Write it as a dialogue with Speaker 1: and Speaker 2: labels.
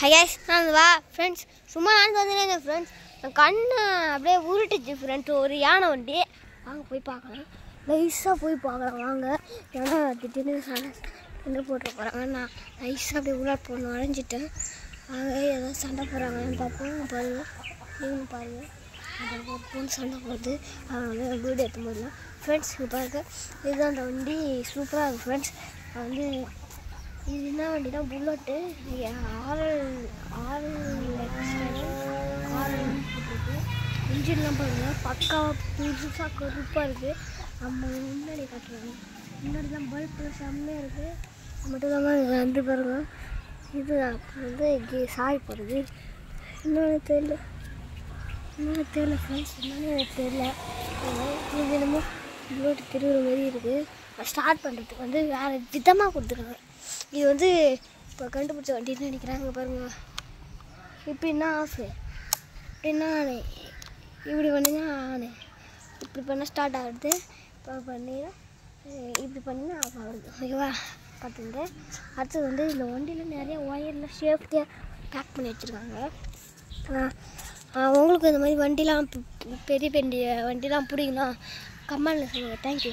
Speaker 1: ஹையாஸ் நான் வா. ஃப்ரெண்ட்ஸ் சும்மா நான் வந்தேன் ஃப்ரெண்ட்ஸ் நான் கண்ணு அப்படியே உருட்டுச்சு ஃப்ரெண்ட்ஸ் ஒரு யானை வண்டி. வாங்க போய் பார்க்கலாம். நைஸாக போய் பார்க்கலாம். வாங்க. ஏன்னா திடீர்னு சண்டை சண்டை போட்டு போகிறாங்க நான் நைஸாக அப்படியே உள்ளாட் போகணும் அரைஞ்சிட்டேன் வாங்க ஏதாவது சண்டை போடுறாங்கன்னு பார்ப்போம். பாருங்கள் நீங்களும் பாருங்கள் ஒரு பொண்ணு சண்டை போடுது அவங்க வந்து வீடு எடுத்து போடலாம் ஃப்ரெண்ட்ஸ் பாருங்கள் இதுதான் அந்த வண்டி. சூப்பராக இருக்கும் ஃப்ரெண்ட்ஸ் வந்து இது என்ன வண்டினா புல்லட்டு ஆறு ஆறு ஆறு போட்டிருக்கு இன்ஜின்லாம் பாருங்கள் பக்காவாக புதுசாக கருப்பாக இருக்குது நம்ம முன்னாடி காட்டுறாங்க. முன்னாடி தான் பல்பு செம்மையாக இருக்குது மட்டும் இல்லாமல் வந்து பாருங்கள் இது அப்புறம் வந்து இங்கே சாய் போகிறது இன்னொன்று தெரியல. இன்னொன்று தெரியல ஃப்ரெண்ட்ஸ் என்னென்னு எனக்கு தெரியல. இது என்னமோ புல்லட் திருவுற மாதிரி இருக்குது. ஸ்டார்ட் பண்ணுறதுக்கு வந்து வேறு விதமாக கொடுத்துருக்காங்க இது வந்து இப்போ கண்டுபிடிச்ச வண்டின்னு நினைக்கிறாங்க பாருங்க. இப்படின்னா ஆஃபு இப்படின்னா ஆனு இப்படி பண்ணினா ஆனு இப்படி பண்ணால் ஸ்டார்ட் ஆகுது இப்போ பண்ணினா இப்படி பண்ணினா ஆஃப் ஆகுது ஓகேவா? பார்த்துங்க அடுத்தது வந்து இந்த வண்டியில் நிறைய ஒயரில் சேஃப்டியாக பேக் பண்ணி வச்சுருக்காங்க. உங்களுக்கு இந்த மாதிரி வண்டிலாம் பெரிய பெரிய வண்டிலாம் பிடிக்கலாம் கமெண்ட்டில் சொல்லுங்கள் தேங்க்யூ